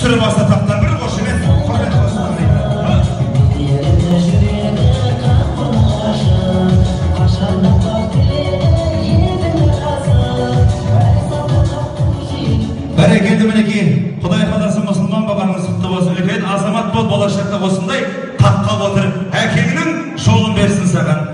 түсіре баста тақта бір қошемет құрмет бәрекелді мінекей құдай қаласа мұсылман бабаңыз құтты болсын үлкен азамат бол болашақта осындай таққа отыр әкеңнің жолын берсін саған